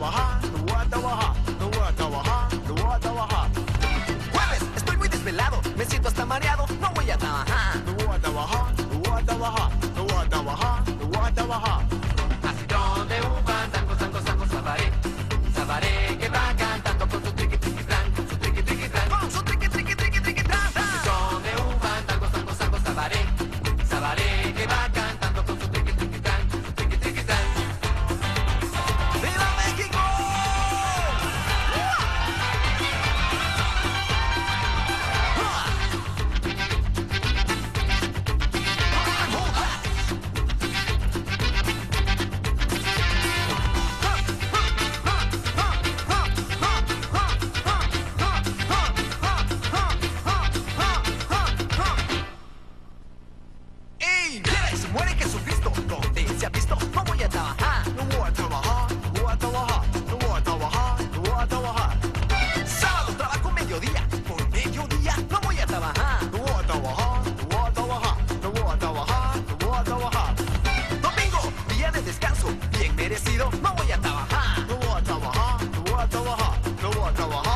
Now 等我哈，等我，等我哈。